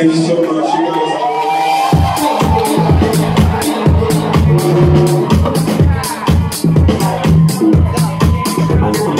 Thank you so much. You guys